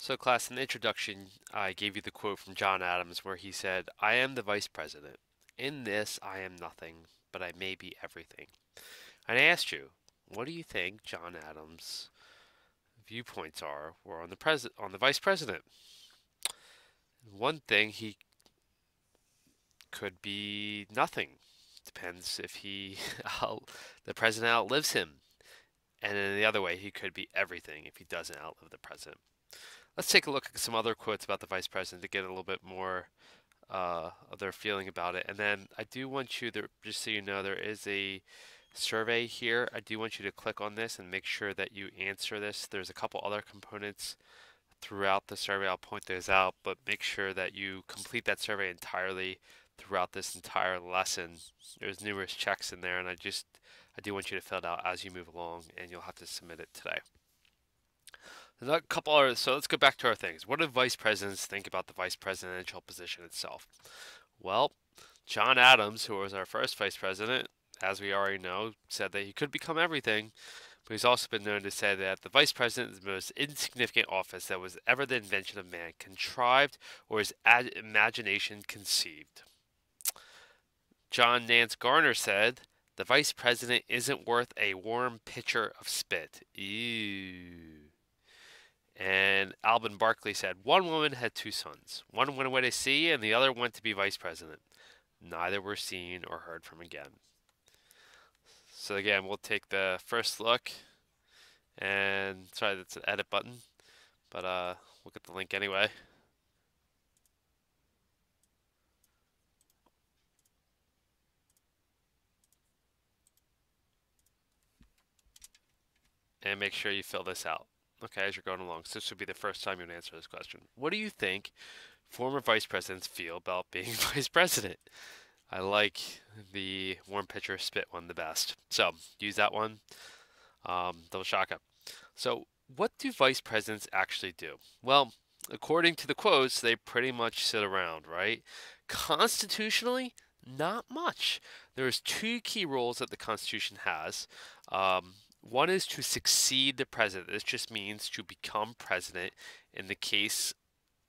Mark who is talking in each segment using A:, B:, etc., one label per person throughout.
A: So, class, in the introduction, I gave you the quote from John Adams where he said, I am the vice president. In this, I am nothing, but I may be everything. And I asked you, what do you think John Adams' viewpoints are were on the pres- on the vice president? One thing he could be nothing. Depends if he out, the president outlives him. And in the other way, he could be everything if he doesn't outlive the president. Let's take a look at some other quotes about the vice president to get a little bit more uh, of their feeling about it. And then I do want you to, just so you know, there is a survey here. I do want you to click on this and make sure that you answer this. There's a couple other components throughout the survey. I'll point those out, but make sure that you complete that survey entirely throughout this entire lesson. There's numerous checks in there, and I just I do want you to fill it out as you move along, and you'll have to submit it today. A couple other, so let's go back to our things. What do vice presidents think about the vice presidential position itself? Well, John Adams, who was our first vice president, as we already know, said that he could become everything, but he's also been known to say that the vice president is the most insignificant office that was ever the invention of man, contrived or his imagination conceived. John Nance Garner said, the vice president isn't worth a warm pitcher of spit. Ew. And Alben Barkley said, one woman had two sons. One went away to sea, and the other went to be vice president. Neither were seen or heard from again. So again, we'll take the first look, and sorry, that's an edit button, but uh, we'll get the link anyway. and make sure you fill this out. Okay, as you're going along. So this would be the first time you'd answer this question. What do you think former vice presidents feel about being vice president? I like the warm pitcher spit one the best. So use that one. Um, double shaka. So what do vice presidents actually do? Well, according to the quotes, they pretty much sit around, right? Constitutionally, not much. There's two key roles that the Constitution has. Um, one is to succeed the president. This just means to become president in the case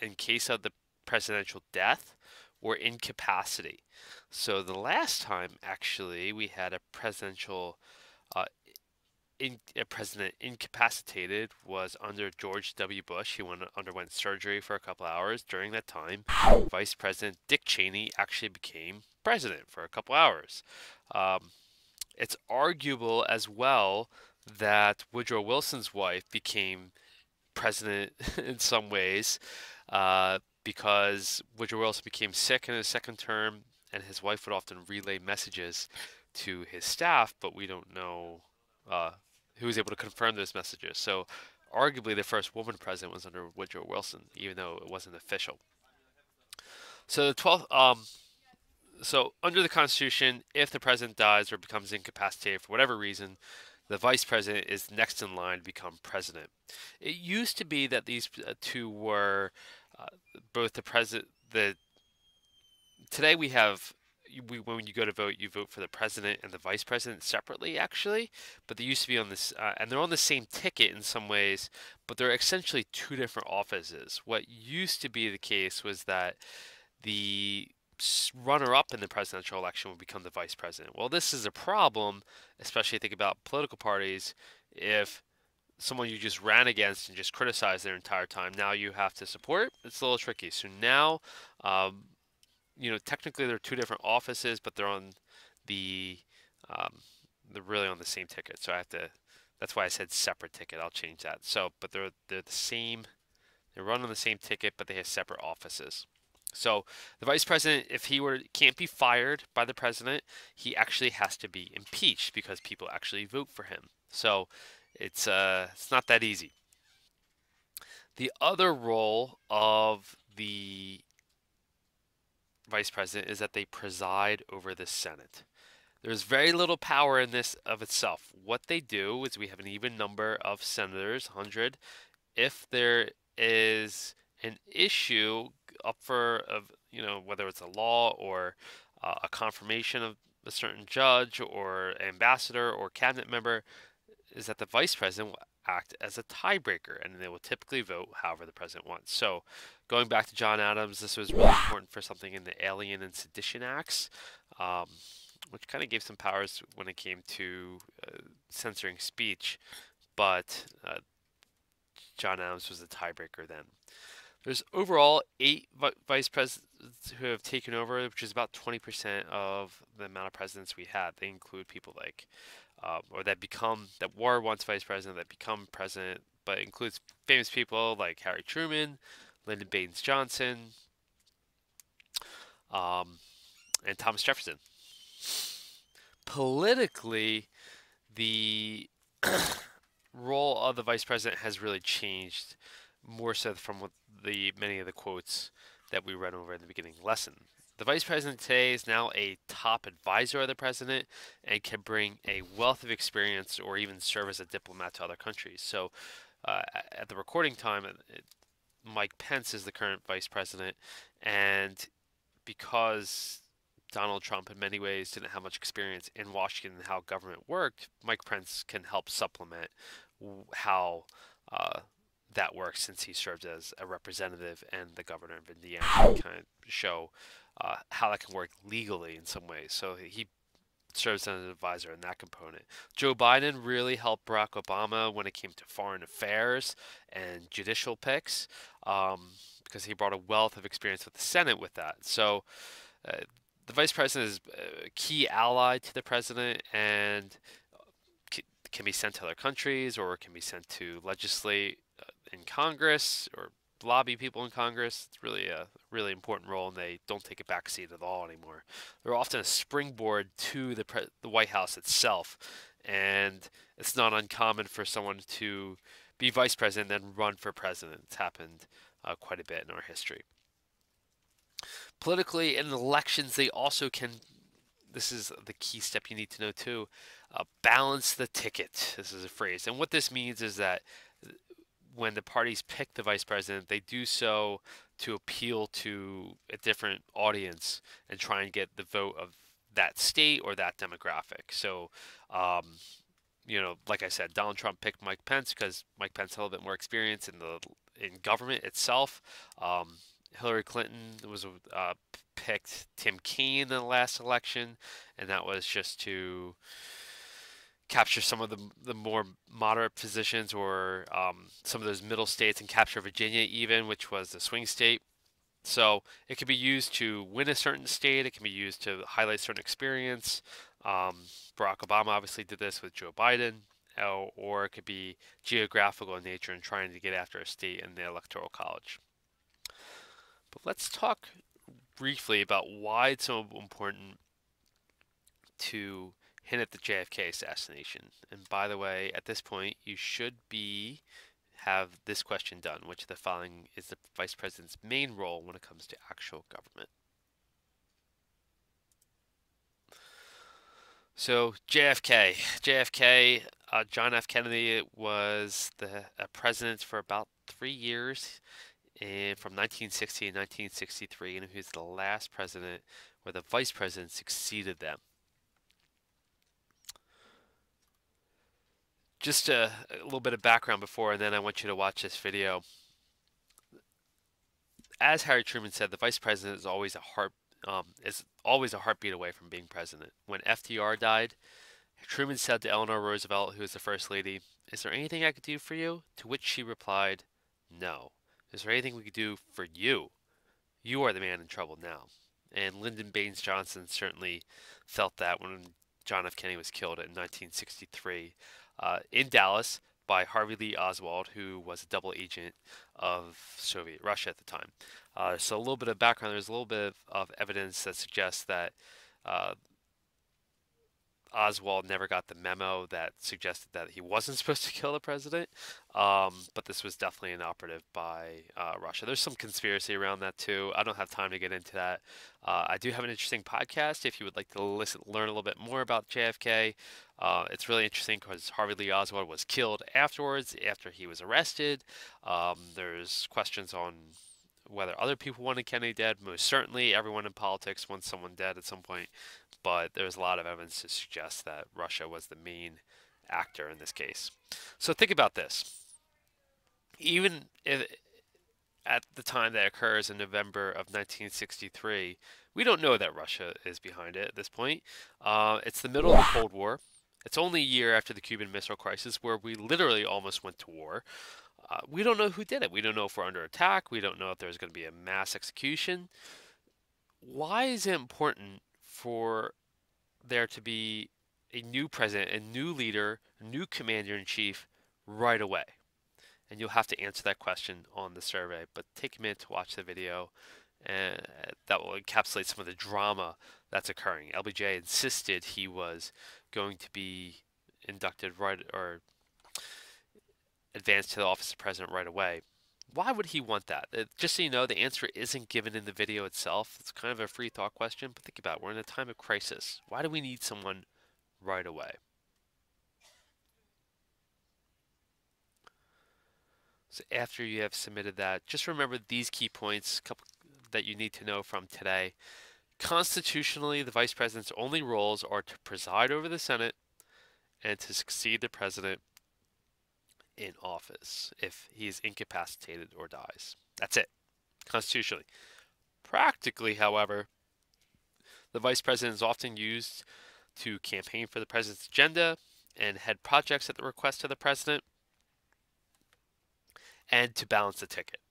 A: in case of the presidential death or incapacity. So the last time actually we had a presidential uh, in, a president incapacitated was under George W. Bush. He went, underwent surgery for a couple hours. During that time, Vice President Dick Cheney actually became president for a couple hours. Um, it's arguable as well that Woodrow Wilson's wife became president in some ways uh, because Woodrow Wilson became sick in his second term, and his wife would often relay messages to his staff, but we don't know uh, who was able to confirm those messages. So, arguably, the first woman president was under Woodrow Wilson, even though it wasn't official. So the 12th, um, so under the Constitution, if the president dies or becomes incapacitated for whatever reason, the vice president is next in line to become president. It used to be that these uh, two were uh, both the president. The today we have we, when you go to vote, you vote for the president and the vice president separately, actually. But they used to be on this, uh, and they're on the same ticket in some ways, but they're essentially two different offices. What used to be the case was that the runner up in the presidential election will become the vice president. Well, this is a problem, especially think about political parties. If someone you just ran against and just criticized their entire time, now you have to support. It's a little tricky. So now, um, you know, technically they're two different offices, but they're on the um, they're really on the same ticket. So I have to. That's why I said separate ticket. I'll change that. So, but they're they're the same. They run on the same ticket, but they have separate offices. So the vice president, if he were can't be fired by the president, he actually has to be impeached because people actually vote for him. So it's uh, it's not that easy. The other role of the vice president is that they preside over the Senate. There's very little power in this of itself. What they do is we have an even number of senators, 100. If there is an issue up for you know whether it's a law or uh, a confirmation of a certain judge or ambassador or cabinet member is that the vice president will act as a tiebreaker, and they will typically vote however the president wants. So, going back to John Adams, this was really important for something in the Alien and Sedition Acts, um, which kind of gave some powers when it came to uh, censoring speech, but uh, John Adams was the tiebreaker then. There's overall eight vice presidents who have taken over, which is about 20% of the amount of presidents we had. They include people like, uh, or that become, that were once vice president, that become president, but includes famous people like Harry Truman, Lyndon Baines Johnson, um, and Thomas Jefferson. Politically, the role of the vice president has really changed more so from what the many of the quotes that we read over in the beginning lesson. The vice president today is now a top advisor of the president and can bring a wealth of experience or even serve as a diplomat to other countries. So, uh, at the recording time, it, Mike Pence is the current vice president, and because Donald Trump, in many ways, didn't have much experience in Washington and how government worked, Mike Pence can help supplement how uh, that works since he served as a representative and the governor of Indiana kind of show uh, how that can work legally in some ways. So he serves as an advisor in that component. Joe Biden really helped Barack Obama when it came to foreign affairs and judicial picks um, because he brought a wealth of experience with the Senate with that. So uh, the vice president is a key ally to the president and can be sent to other countries or can be sent to legislate in Congress or lobby people in Congress. It's really a really important role, and they don't take a backseat at all anymore. They're often a springboard to the pre- the White House itself, and it's not uncommon for someone to be vice president and then run for president. It's happened uh, quite a bit in our history. Politically, in elections, they also can. This is the key step you need to know too. Uh, balance the ticket. This is a phrase, and what this means is that when the parties pick the vice president, they do so to appeal to a different audience and try and get the vote of that state or that demographic. So, um, you know, like I said, Donald Trump picked Mike Pence because Mike Pence had a little bit more experience in the in government itself. Um, Hillary Clinton was uh, picked Tim Kaine in the last election, and that was just to capture some of the, the more moderate positions or um, some of those middle states and capture Virginia even, which was the swing state. So it can be used to win a certain state. It can be used to highlight certain experience. Um, Barack Obama obviously did this with Joe Biden, or it could be geographical in nature and trying to get after a state in the electoral college. But let's talk briefly about why it's so important to hint at the JFK assassination. And by the way, at this point, you should be have this question done, which the following is the vice president's main role when it comes to actual government. So JFK, JFK, uh, John F. Kennedy was the president for about three years, and from 1960 to 1963, and he was the last president where the vice president succeeded them. Just a, a, little bit of background before, and then I want you to watch this video. As Harry Truman said, the vice president is always a heart um, is always a heartbeat away from being president. When FDR died, Truman said to Eleanor Roosevelt, who was the first lady, "Is there anything I could do for you?" To which she replied, "No. Is there anything we could do for you? You are the man in trouble now." And Lyndon Baines Johnson certainly felt that when John F. Kennedy was killed in 1963 uh, in Dallas by Harvey Lee Oswald, who was a double agent of Soviet Russia at the time. Uh, so a little bit of background. There's a little bit of, of evidence that suggests that uh, Oswald never got the memo that suggested that he wasn't supposed to kill the president. Um, but this was definitely an operative by uh, Russia. There's some conspiracy around that too. I don't have time to get into that. Uh, I do have an interesting podcast if you would like to listen, learn a little bit more about JFK. Uh, it's really interesting because Harvey Lee Oswald was killed afterwards, after he was arrested. Um, there's questions on whether other people wanted Kennedy dead. Most certainly, everyone in politics wants someone dead at some point but there's a lot of evidence to suggest that Russia was the main actor in this case. So think about this. Even if, at the time that occurs in November of 1963, we don't know that Russia is behind it at this point. Uh, it's the middle of the Cold War. It's only a year after the Cuban Missile Crisis, where we literally almost went to war. Uh, we don't know who did it. We don't know if we're under attack. We don't know if there's going to be a mass execution. Why is it important for there to be a new president, a new leader, a new commander in chief right away? And you'll have to answer that question on the survey. But take a minute to watch the video, and that will encapsulate some of the drama that's occurring. LBJ insisted he was going to be inducted right or advanced to the office of president right away. Why would he want that? Uh, just so you know, the answer isn't given in the video itself. It's kind of a free thought question, but think about it. We're in a time of crisis. Why do we need someone right away? So after you have submitted that, just remember these key points couple that you need to know from today. Constitutionally, the vice president's only roles are to preside over the Senate and to succeed the president in office if he is incapacitated or dies. That's it, constitutionally. Practically, however, the vice president is often used to campaign for the president's agenda and head projects at the request of the president and to balance the ticket.